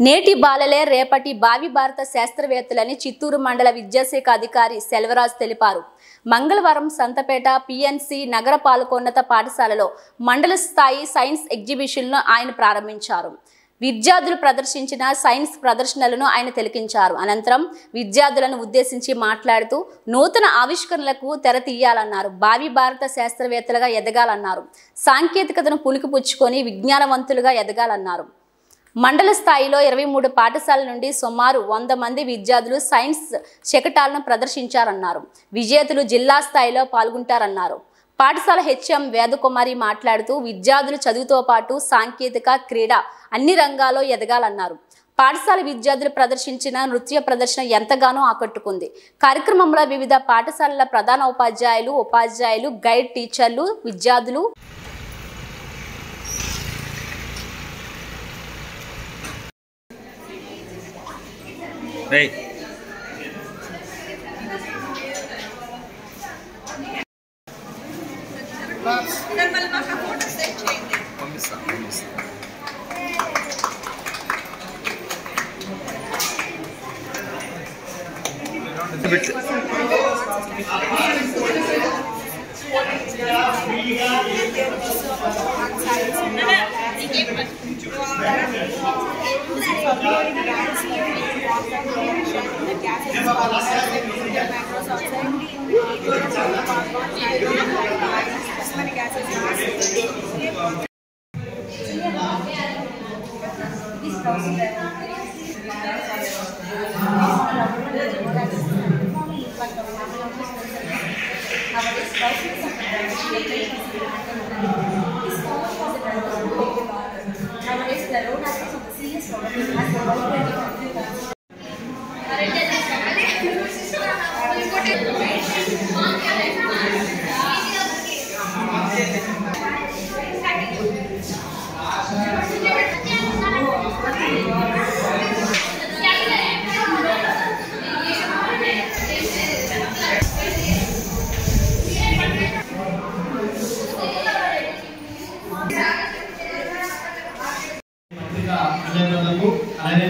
నేటి బాలలే రేపటి భావి భారత శాస్త్రవేత్తలని చిత్తూరు మండల విద్యాశాఖ అధికారి సెల్వరాజ్ తెలిపారు. మంగళవారం సంతపేట పిఎన్సి నగర పాలకోన్నత పాఠశాలలో మండల స్థాయి సైన్స్ ఎగ్జిబిషన్ను ఆయన ప్రారంభించారు. విద్యార్థులు ప్రదర్శించిన సైన్స్ ప్రదర్శనలను ఆయన తిలకించారు. అనంతరం విద్యార్థులను ఉద్దేశించి మాట్లాడుతూ నూతన ఆవిష్కరణలకు తెర తీయాలన్నారు. భావి భారత శాస్త్రవేత్తలుగా ఎదగాలన్నారు. సాంకేతికతను పులికిపుచ్చుకొని విజ్ఞానవంతులుగా ఎదగాలన్నారు. మండల స్థాయిలో ఇరవై మూడు పాఠశాలల నుండి సుమారు వంద మంది విద్యార్థులు సైన్స్ శకటాలను ప్రదర్శించారన్నారు. విజేతలు జిల్లా స్థాయిలో పాల్గొంటారన్నారు. పాఠశాల హెచ్ఎం వేదకుమారి మాట్లాడుతూ విద్యార్థులు చదువుతో పాటు సాంకేతిక క్రీడ అన్ని రంగాల్లో ఎదగాలన్నారు. పాఠశాల విద్యార్థులు ప్రదర్శించిన నృత్య ప్రదర్శన ఎంతగానో ఆకట్టుకుంది. కార్యక్రమంలో వివిధ పాఠశాలల ప్రధాన ఉపాధ్యాయులు ఉపాధ్యాయులు గైడ్ టీచర్లు విద్యార్థులు नहीं Thank you. apps that go and the gas is the macros outside. We go to the popcorn, I don't like as many gas as This process. Nowadays, the road access of the serious problem is much more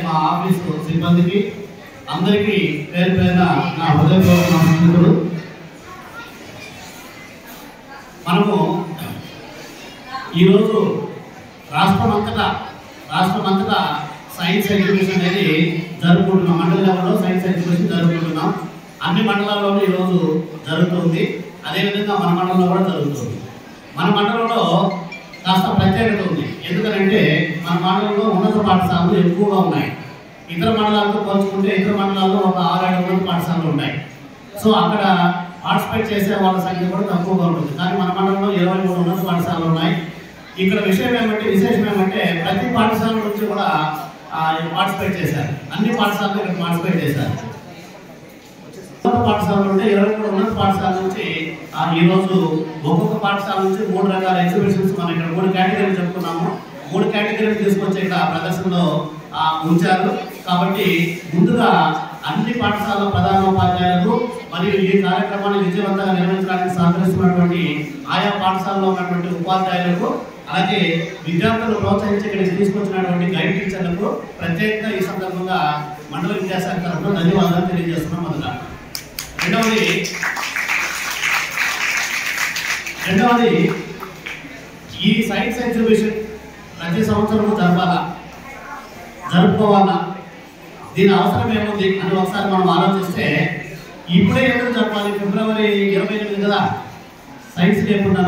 మా office సిబ్బందికి అందరికీ పేరు పేరున నా హృదయపూర్వక నమస్కారాలు మనము ఈరోజు రాష్ట్రం అంతటా రాష్ట్రం అంతటా సైన్స్ ఎగ్జిబిషన్ అనేది జరుపుకుంటున్నాం. మండల లెవెల్లో సైన్స్ ఎగ్జిబిషన్ జరుపుకుంటున్నాం. అన్ని మండలాల్లోనూ ఈరోజు జరుగుతుంది. అదేవిధంగా మన మండలంలో కూడా జరుగుతుంది. మన మండలంలో కాస్త ప్రత్యేకత ఉంది. ఎందుకంటే మన మండలంలో ఉన్నత పాఠశాలలు ఎక్కువగా ఉన్నాయి. ఇతర మండలాలతో పోల్చుకుంటే ఇతర మండలాల్లో ఒక ఆరు ఏడు ఉన్నత పాఠశాలలు ఉన్నాయి. సో అక్కడ పార్టిసిపేట్ చేసే వాళ్ళ సంఖ్య కూడా తక్కువగా ఉంటుంది. కానీ మన మండలంలో ఇరవై మూడు ఉన్నత పాఠశాలలు ఉన్నాయి. ఇక్కడ విషయం ఏమంటే విశేషం ఏమంటే ప్రతి పాఠశాల నుంచి కూడా పార్టిసిపేట్ చేశారు. అన్ని పాఠశాలలు ఇక్కడ పార్టిసిపేట్ చేశారు. ఉన్నత పాఠశాల నుండి ఇరవై మూడు ఉన్నత పాఠశాల నుంచి ఆ, ఒక్కొక్క పాఠశాల నుంచి మూడు రకాల ఎగ్జిబిషన్స్ మనం ఇక్కడ మూడు కేటగిరీలు చెప్పుకున్నాము మూడు కేటగిరీలు తీసుకొచ్చి ఇక్కడ ప్రదర్శనలో ఆ, ఉంచారు. కాబట్టి ముందుగా అన్ని పాఠశాలల ప్రధానోపాధ్యాయులకు మరియు ఈ కార్యక్రమాన్ని విజయవంతంగా నిర్వహించడానికి సహకరిస్తున్నటువంటి ఆయా పాఠశాలలో ఉన్నటువంటి ఉపాధ్యాయులకు అలాగే విద్యార్థులు ప్రోత్సహించి ఇక్కడికి తీసుకొచ్చినటువంటి గైడ్ టీచర్లకు ప్రత్యేకంగా ఈ సందర్భంగా మండల విద్యాశాఖ తరఫున ధన్యవాదాలు తెలియజేస్తున్నాం మొదట. రెండవది రెండవది ఈ సైన్స్ ఎగ్జిబిషన్ ప్రతి సంవత్సరం జరపాలా? జరుపుకోవాలా? దీని అవసరం ఏముంది? అని ఒకసారి మనం ఆలోచిస్తే ఇప్పుడే ఎందుకు జరపాలి? ఫిబ్రవరి ఇరవై ఎనిమిది కదా? సైన్స్ లేకుండా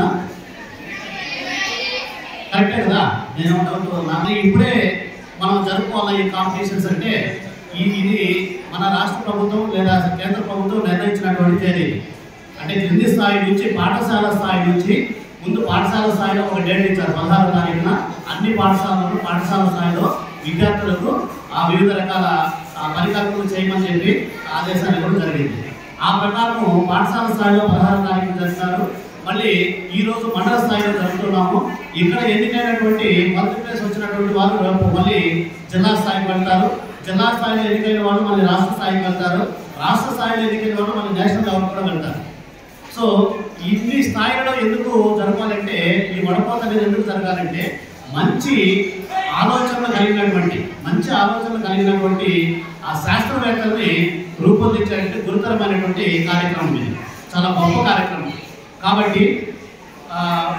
కరెక్టే కదా? నేను అంటే ఇప్పుడే మనం జరుపుకోవాలా ఈ కాంపిటీషన్స్ అంటే ఇది మన రాష్ట్ర ప్రభుత్వం లేదా కేంద్ర ప్రభుత్వం నిర్ణయించినటువంటి తేదీ. అంటే క్రింది స్థాయి నుంచి పాఠశాల స్థాయి నుంచి ముందు పాఠశాల స్థాయిలో ఒక డేట్ ఇచ్చారు. పదహారు తారీఖున అన్ని పాఠశాలలు పాఠశాల స్థాయిలో విద్యార్థులకు ఆ వివిధ రకాల పరికల్పనలు చేయమని చెప్పి ఆదేశాలు ఇవ్వడం జరిగింది. ఆ ప్రకారం పాఠశాల స్థాయిలో పదహారు తారీఖు జరిగినారు మళ్ళీ ఈ రోజు మండల స్థాయిలో జరుపుతున్నాము. ఇక్కడ ఎన్నికైనటువంటి మొదటి ప్లేస్ వచ్చినటువంటి వారు రేపు మళ్ళీ జిల్లా స్థాయికి వెళ్తారు. జిల్లా స్థాయిలో ఎన్నికైన వాళ్ళు మళ్ళీ రాష్ట్ర స్థాయికి వెళ్తారు. రాష్ట్ర స్థాయిలో ఎన్నికైన వాళ్ళు మళ్ళీ నేషనల్ లెవెల్ కూడా వెళ్తారు. సో ఇన్ని స్థాయిలో ఎందుకు జరగాలంటే ఈ వడపోత అనేది ఎందుకు జరగాలంటే మంచి ఆలోచనలు కలిగినటువంటి మంచి ఆలోచనలు కలిగినటువంటి ఆ శాస్త్రవేత్తల్ని రూపొందించాలంటే గురుతరమైనటువంటి కార్యక్రమం ఇది. చాలా గొప్ప కార్యక్రమం. కాబట్టి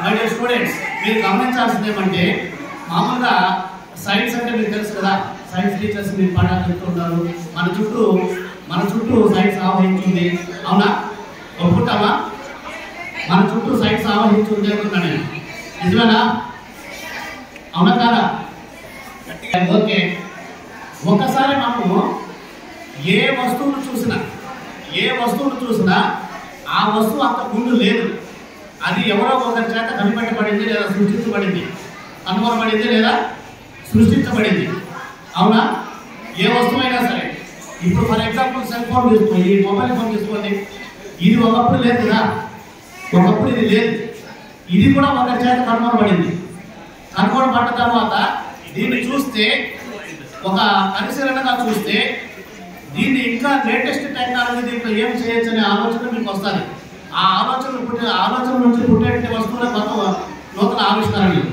మై డియర్ స్టూడెంట్స్ మీరు గమనించాల్సింది ఏమంటే మామూలుగా సైన్స్ అంటే మీకు తెలుసు కదా సైన్స్ టీచర్స్ మీరు పాఠాలు చెప్తుంటారు మన చుట్టూ మన చుట్టూ సైన్స్ ఆవహించింది. అవునా? ఒప్పుకుంటామా మన చుట్టూ సైన్స్ ఆవహించింది అంటున్నా నిజమేనా? అవునా కాదా? ఓకే. ఒక్కసారి మనము ఏ వస్తువును చూసినా ఏ వస్తువును చూసినా ఆ వస్తువు అంత ముందు లేదు. అది ఎవరో ఒకరి చేత కనిపెట్టబడింది లేదా సృష్టించబడింది. కనుగొనబడింది లేదా సృష్టించబడింది. అవునా? ఏ వస్తువైనా సరే. ఇప్పుడు ఫర్ ఎగ్జాంపుల్ సెల్ ఫోన్ తీసుకోండి ఈ మొబైల్ ఫోన్ తీసుకోండి ఇది ఒకప్పుడు లేదు కదా. ఒకప్పుడు ఇది లేదు. ఇది కూడా ఒకరి చేత కనుగొనబడింది. కనుగొనబడ్డ తర్వాత దీన్ని చూస్తే ఒక పరిశీలనగా చూస్తే దీన్ని ఇంకా లేటెస్ట్ టెక్నాలజీ దీంట్లో ఏం చేయొచ్చు అనే ఆలోచన మీకు వస్తుంది. ఆ ఆలోచన పుట్టిన ఆలోచన నుంచి పుట్టేటువంటి వస్తువులే కొత్త నూతన ఆవిష్కరణలు